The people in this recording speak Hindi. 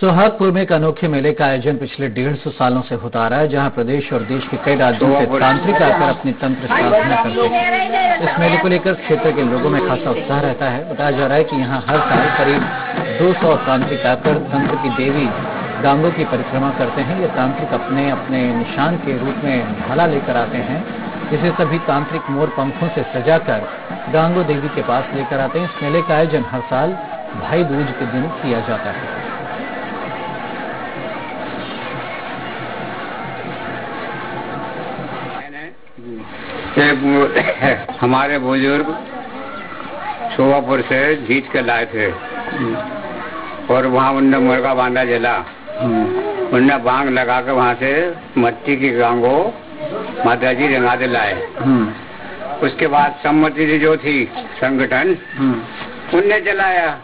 सोहागपुर में एक अनोखे मेले का आयोजन पिछले डेढ़ सौ सालों से होता आ रहा है, जहाँ प्रदेश और देश के कई राज्यों से तांत्रिक आकर अपनी तंत्र साधना करते हैं। इस मेले को लेकर क्षेत्र के लोगों में खासा उत्साह रहता है। बताया जा रहा है कि यहाँ हर साल करीब 200 तांत्रिक आकर तंत्र की देवी गांगों की परिक्रमा करते हैं। ये तांत्रिक अपने अपने निशान के रूप में भाला लेकर आते हैं। जिसे सभी तांत्रिक मोर पंखों से सजाकर गांगो देवी के पास लेकर आते हैं। इस मेले का आयोजन हर साल भाई दूज के दिन किया जाता है। हमारे बुज़ुर्ग शोभापुर से जीत के लाए थे। और वहाँ उनने मुर्गा बांधा जला उनने बांग लगा कर वहाँ से मट्टी की गांगो माता जी रंगाते लाए। उसके बाद सम्मति जो थी संगठन उनने चलाया